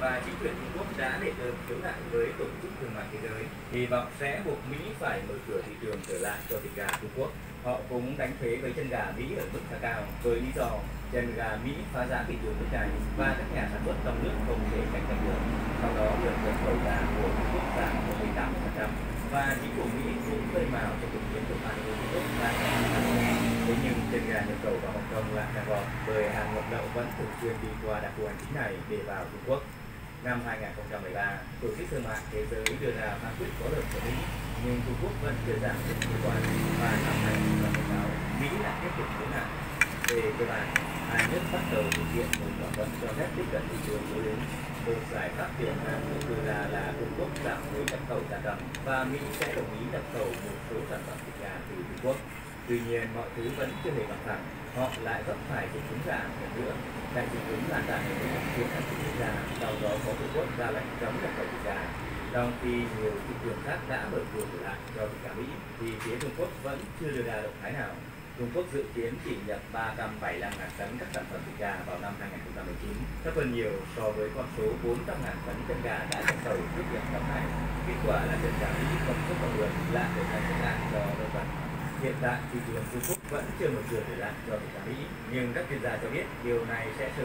và chính quyền Trung Quốc đã đệ đơn khiếu nại với Tổ chức Thương mại Thế giới, hy vọng sẽ buộc Mỹ phải mở cửa thị trường trở lại cho thịt gà Trung Quốc. Họ cũng đánh thuế với chân gà Mỹ ở mức khá cao với lý do chân gà Mỹ phá giá thị trường nước này và các nhà sản xuất trong nước không thể cạnh tranh được. Sau đó lượng nhập khẩu gà của Trung Quốc giảm 18% và chính phủ Mỹ cũng khơi mào cho cuộc chiến thương mại với Trung Quốc đang Thế nhưng chân gà nhập khẩu vào Hồng Kông lại tăng vọt bởi hàng nhập lậu vẫn thường xuyên đi qua đặc khu hành chính này để vào Trung Quốc. Năm 2013, Tổ chức Thương mại Thế giới đưa ra phán quyết có lợi của Mỹ, nhưng Trung Quốc vẫn chưa giảm mức thuế quan và năm 2016, Mỹ lại tiếp tục khiếu nạn Về cơ bản, hai nước bắt đầu thực hiện một thỏa thuận cho phép tiếp cận thị trường mới đến. Một giải pháp tiềm năng được đưa ra là Trung Quốc giảm thuế nhập khẩu sản phẩm và Mỹ sẽ đồng ý nhập khẩu một số sản phẩm thịt gà từ Trung Quốc. Tuy nhiên, mọi thứ vẫn chưa hề bằng phẳng, họ lại vấp phải dịch cúm giả lần nữa. Đại dịch cúm lan tràn Mỹ khiến các quốc gia, sau đó có Trung Quốc ra lệnh cấm nhập khẩu thịt gà. Trong khi nhiều thị trường khác đã mở cửa trở lại cho thịt gà Mỹ, thì phía Trung Quốc vẫn chưa đưa ra động thái nào. Trung Quốc dự kiến chỉ nhập 375 ngàn tấn các sản phẩm thịt gà vào năm 2019, thấp hơn nhiều so với con số 400 ngàn tấn chân gà đã nhập khẩu trước việc năm nay. Kết quả là chân gà Mỹ có suất con người lại trở thành vấn nạn cho động vật. Hiện tại thị trường Trung Quốc vẫn chưa mở cửa trở lại cho thịt Mỹ, nhưng các chuyên gia cho biết điều này sẽ sớm